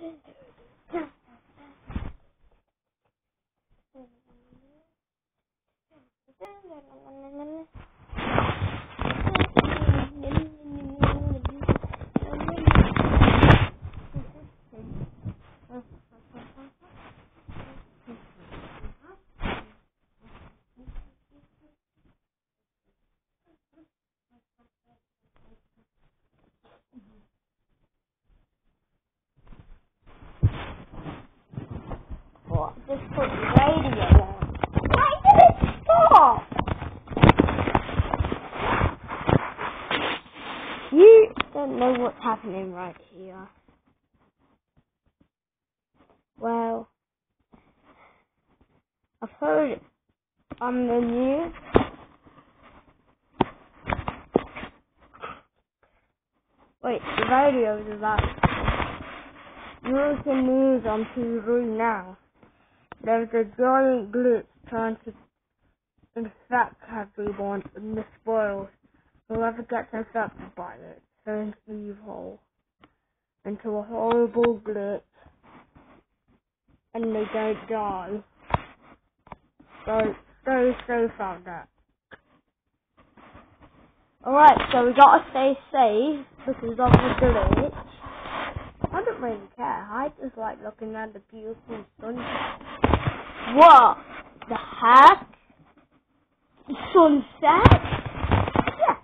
What? Just put radio on. Why did it stop? You don't know what's happening right here. Well, I've heard on the news. Wait, the radio is about Breaking news on TV now. There's a giant glitch trying to infect everyone in the spoils. Whoever gets infected by it turns evil into a horrible glitch and they don't die. So stay safe out there. Alright, so we gotta stay safe because of the glitch. I don't really care. I just like looking at the beautiful sunset. What the heck? Sunset? Yeah.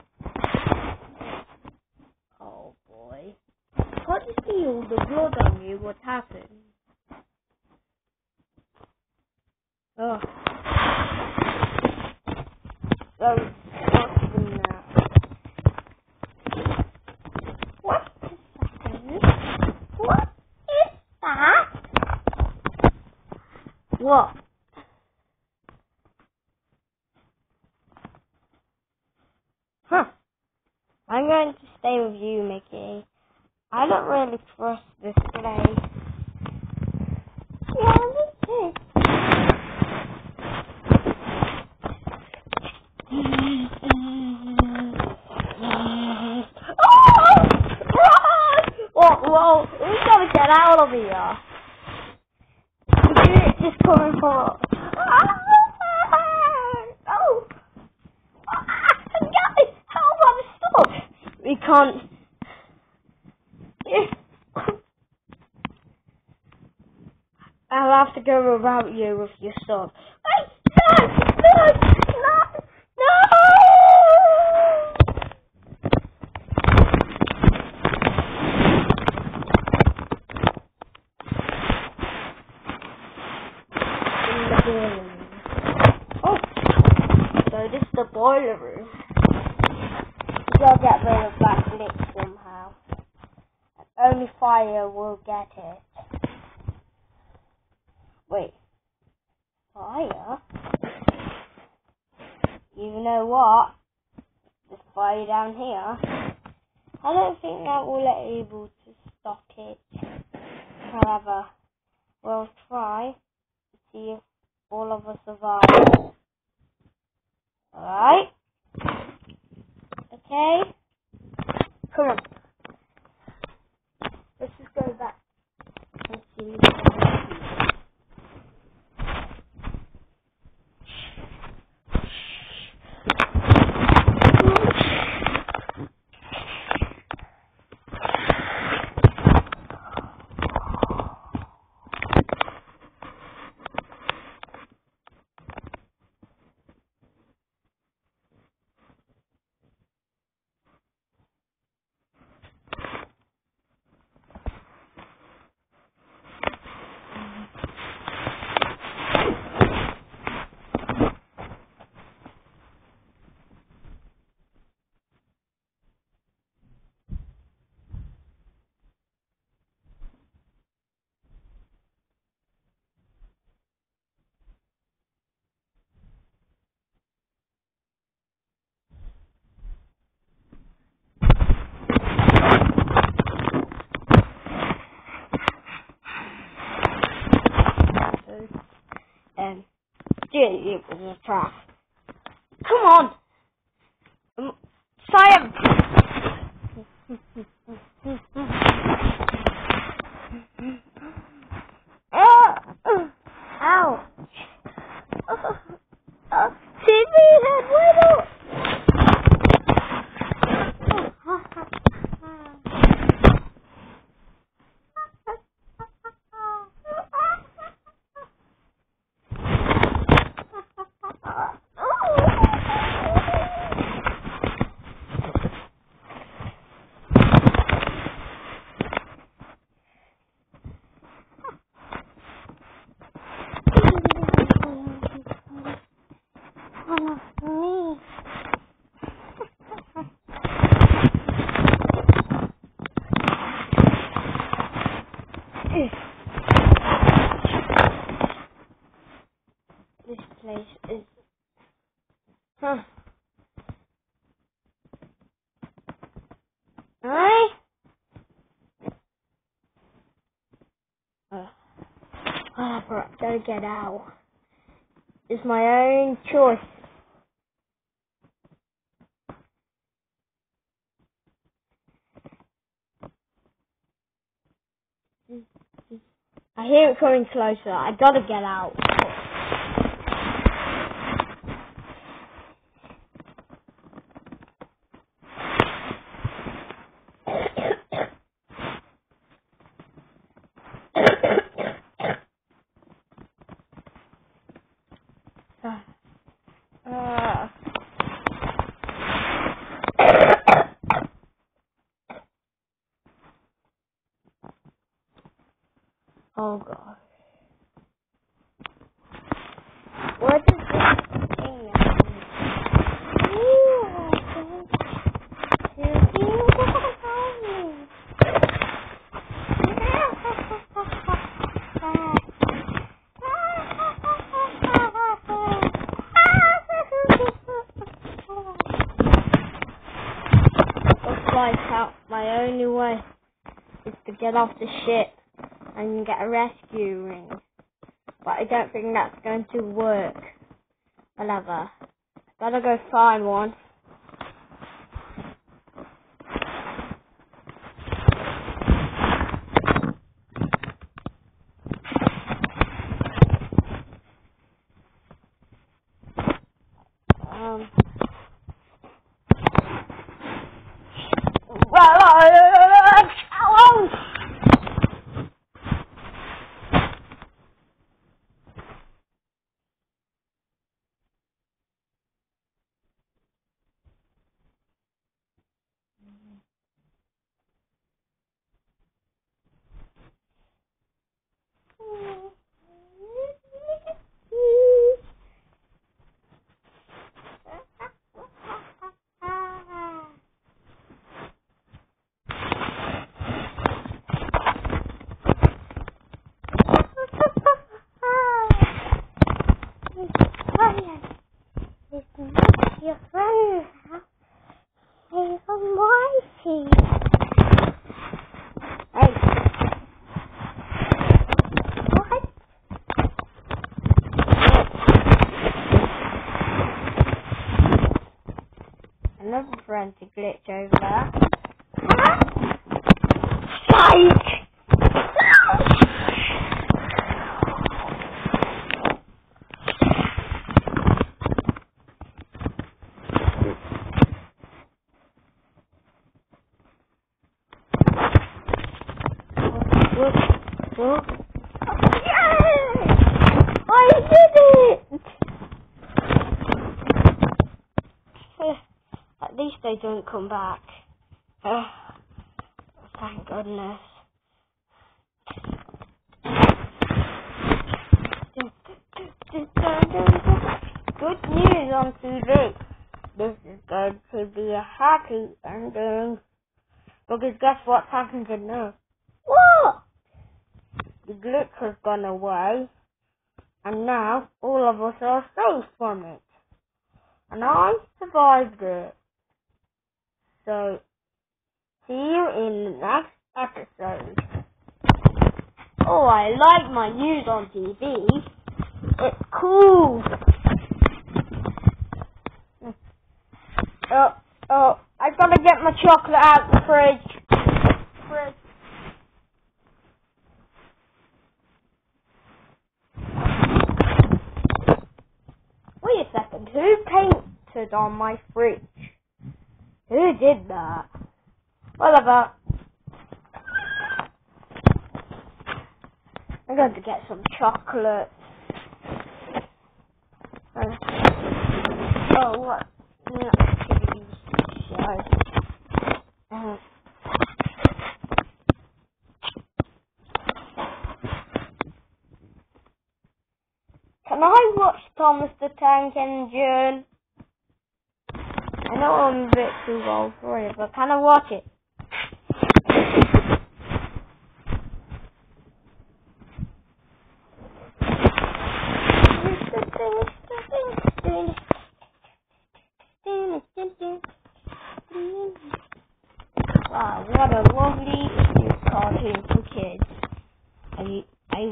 Oh boy. Can't you see all the blood on you? What happened? Oh. So, what's the now? What is happening? What is that? What? Huh. I'm going to stay with you, Mickey. I don't really trust this place. Yeah, me too. Oh, whoa, whoa, we gotta get out of here. It's just coming for Oh! Guys, how about we stop? We can't. I'll have to go without you if you stop. Wait, no, no, no, the. Oh, so this is the boiler room. Gotta get rid of that glitch somehow. Only fire will get it. Wait, fire? You know what? There's fire down here. I don't think that will able to stop it. However, we'll try to see if all of us survive. Alright? Okay? Come on. Thank you. It was a trap. Come on! Um, bro, gotta get out. It's my own choice. I hear it coming closer. I gotta get out. Oh god. What is this thing? Ooh, my only way is to get off the ship and get a rescue ring. But I don't think that's going to work. Whatever. Gotta go find one. Your friend. He's almighty. Hey. What? Another friend to glitch over there. Psych! Look, look. Yay! I did it! At least they don't come back. Uh, thank goodness. Good news on TV. This is going to be a happy ending. Because guess what's happening now? What? The glitch has gone away, and now all of us are safe from it. And I survived it. So, see you in the next episode. Oh, I like my news on TV. It's cool. Oh, oh, I gotta get my chocolate out of the fridge. Fridge. Wait a second, who painted on my fridge? Who did that? Whatever. I'm going to get some chocolate. Uh, oh, what? Can I watch Thomas the Tank Engine? I know I'm a bit too old for it, but can I watch it?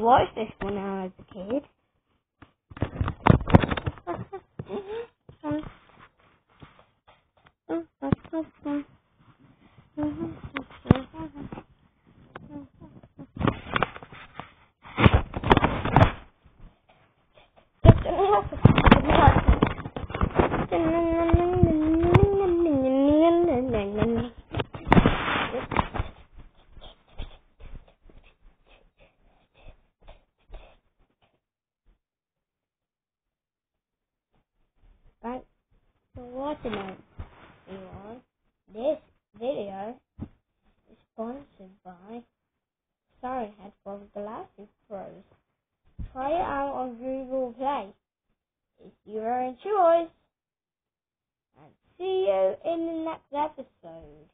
watched this when I was a kid. Thanks for watching everyone. This video is sponsored by Siren Head from Galactic Pros. Try it out on Google Play. It's your own choice. And see you in the next episode.